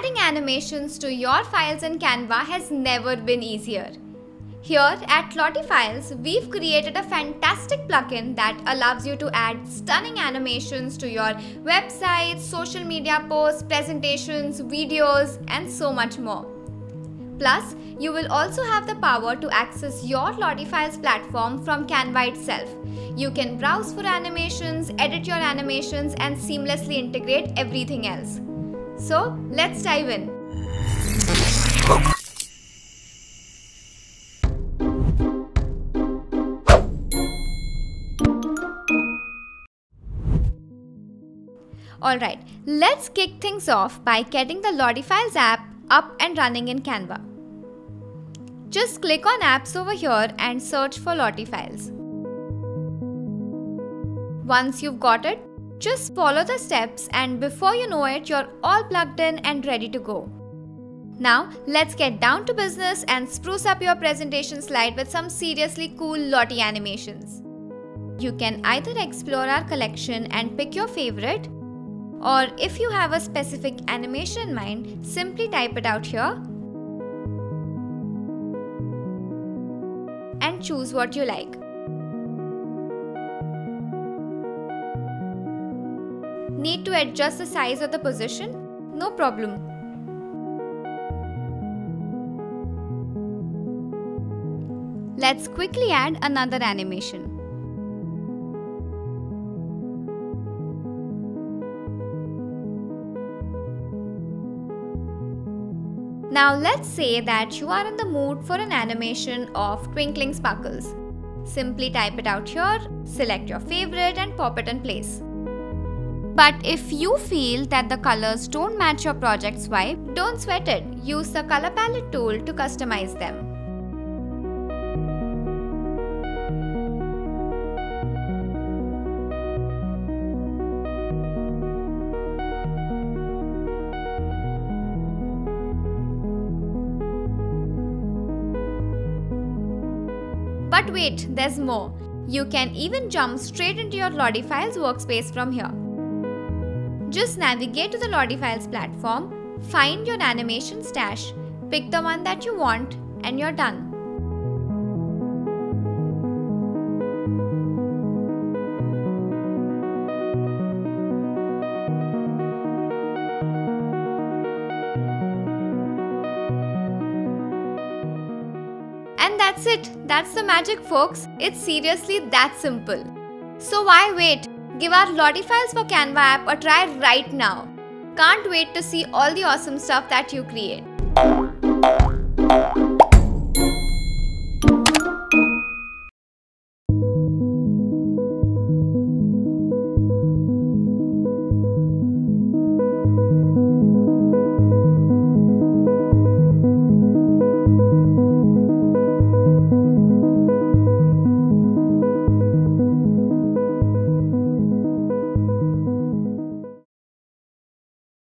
Adding animations to your files in Canva has never been easier. Here at Lottie Files, we've created a fantastic plugin that allows you to add stunning animations to your websites, social media posts, presentations, videos, and so much more. Plus, you will also have the power to access your Lottie Files platform from Canva itself. You can browse for animations, edit your animations, and seamlessly integrate everything else. So, let's dive in. Alright, let's kick things off by getting the Lottie Files app up and running in Canva. Just click on apps over here and search for Lottie Files. Once you've got it, just follow the steps and before you know it, you're all plugged in and ready to go. Now, let's get down to business and spruce up your presentation slide with some seriously cool Lottie animations. You can either explore our collection and pick your favorite, or if you have a specific animation in mind, simply type it out here and choose what you like. Need to adjust the size of the position? No problem. Let's quickly add another animation. Now let's say that you are in the mood for an animation of twinkling sparkles. Simply type it out here, select your favorite and pop it in place. But if you feel that the colors don't match your project's vibe, don't sweat it. Use the color palette tool to customize them. But wait, there's more. You can even jump straight into your Lottie Files workspace from here. Just navigate to the Lottie Files platform, find your animation stash, pick the one that you want, and you're done. And that's it. That's the magic, folks. It's seriously that simple. So why wait? Give our Lottie Files for Canva app a try right now. Can't wait to see all the awesome stuff that you create.